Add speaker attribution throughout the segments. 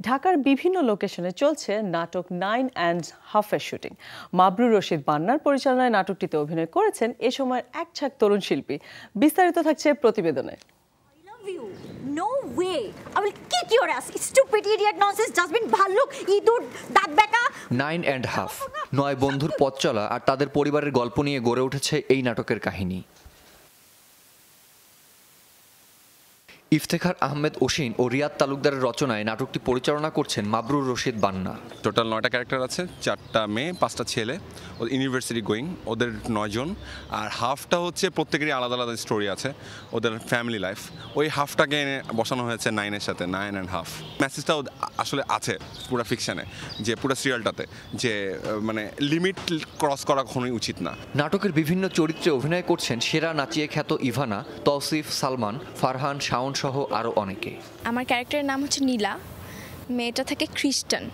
Speaker 1: ঢাকার বিভিন্ন লোকেশনে চলছে নাটক নাইন অ্যান্ড হাফের শুটিং মাবরুর রশিদ বান্নার পরিচালনায় নাটকটিতে অভিনয় করেছেন এ সময়ের এক ছাক তরুণ শিল্পী বিস্তারিত থাকছে প্রতিবেদনে
Speaker 2: love you. No way. I will kick your ass. Stupid idiot nonsense ইঁদুর দাঁত বেকা
Speaker 3: নাইন অ্যান্ড হাফ নয় বন্ধুর পথ চলা আর তাদের পরিবারের গল্প নিয়ে গড়ে উঠেছে এই নাটকের কাহিনী ইফতেখার আহমেদ ওসিন ও রিয়াদ তালুকদারের রচনায় নাটকটি পরিচালনা করছেন মাবরুর রশিদ বান্না।
Speaker 4: টোটাল নয়টা ক্যারেক্টার আছে চারটা মেয়ে পাঁচটা ছেলে ওদের ইউনিভার্সিটি গোয়িং ওদের নয়জন আর হাফটা হচ্ছে প্রত্যেকেরই আলাদা আলাদা স্টোরি আছে ওদের ফ্যামিলি লাইফ ওই হাফটাকে এনে বসানো হয়েছে নাইনের সাথে নাইন অ্যান্ড হাফ মেসেজটাও আসলে আছে পুরো ফিকশানে যে পুরো সিরিয়ালটাতে যে মানে লিমিট ক্রস করা কখনোই উচিত না।
Speaker 3: নাটকের বিভিন্ন চরিত্রে অভিনয় করছেন সেরা নাচিয়ে খ্যাত ইভানা তৌসিফ সালমান ফারহান শাওন সহ আরও অনেকে।
Speaker 5: আমার ক্যারেক্টারের নাম হচ্ছে নীলা। মেয়েটা থাকে খ্রিস্টান।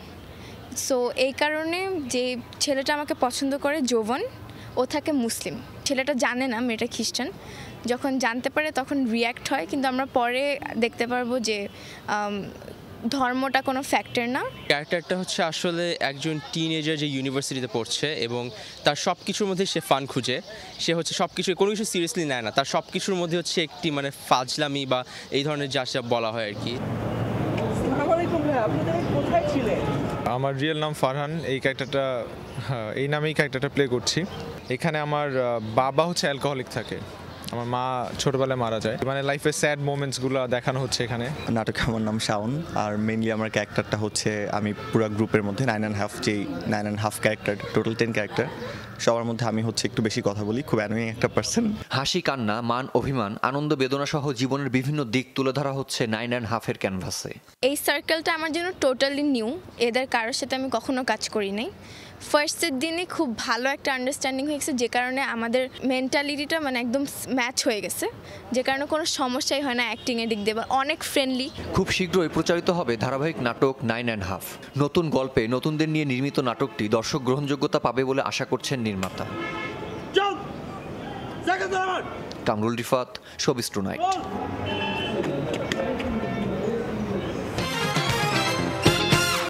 Speaker 5: সো এই কারণে যে ছেলেটা আমাকে পছন্দ করে যৌবন, ও থাকে মুসলিম। ছেলেটা জানে না মেয়েটা খ্রিস্টান। যখন জানতে পারে তখন রিয়্যাক্ট হয়, কিন্তু আমরা পরে দেখতে পারব যে ধর্মটা কোনো ফ্যাক্টর না?
Speaker 6: ক্যারেক্টারটা হচ্ছে আসলে একজন টিনেজার যে ইউনিভার্সিটিতে পড়ছে এবং তার সব কিছুর মধ্যে সে ফান খুঁজে। সে হচ্ছে সব কিছু কোনো কিছু সিরিয়াসলি নেয় না। তার সব কিছুর মধ্যে হচ্ছে একটি মানে ফাজলামি বা এই ধরনের যা যা বলা হয় আর কি।
Speaker 7: আমার রিয়েল নাম ফারহান এই ক্যারেক্টারটা হ্যাঁ, এই নামেই ক্যারেক্টারটা প্লে করছি। এখানে আমার বাবা হচ্ছে অ্যালকোহলিক থাকে। আমার মা ছোটবেলায় মারা যায়। মানে লাইফের স্যাড মোমেন্টসগুলো দেখানো হচ্ছে এখানে।
Speaker 8: নাটক আমার নাম শাওন, আর মেইনলি আমার ক্যারেক্টারটা হচ্ছে আমি পুরো গ্রুপের মধ্যে নাইন অ্যান্ড হাফ যেই nine and half character total ten character সবার মধ্যে আমি হচ্ছে একটু বেশি কথা বলি খুব অ্যানোয়িং একটা পার্সন
Speaker 3: হাসি কান্না মান অভিমান আনন্দ বেদনা সহ জীবনের বিভিন্ন দিক তুলে ধরা হচ্ছে নাইন অ্যান্ড হাফের ক্যানভাসে
Speaker 5: এই সার্কেলটা আমার জন্য টোটালি নিউ এদের কারোর সাথে আমি কখনো কাজ করি নাই। ফার্স্টের দিনে খুব ভালো একটা আন্ডারস্ট্যান্ডিং হয়ে গেছে যে কারণে আমাদের মেন্টালিটিটা মানে একদম ম্যাচ হয়ে গেছে। যে কারণে কোনো সমস্যাই হয় না অ্যাক্টিংয়ের দিক দিয়ে বা অনেক ফ্রেন্ডলি
Speaker 3: খুব শীঘ্রই প্রচারিত হবে ধারাবাহিক নাটক নাইন অ্যান্ড হাফ নতুন গল্পে নতুনদের নিয়ে নির্মিত নাটকটি দর্শক গ্রহণযোগ্যতা পাবে বলে আশা করছেন নির্মাতা। Kamrul Rifat showbiz tonight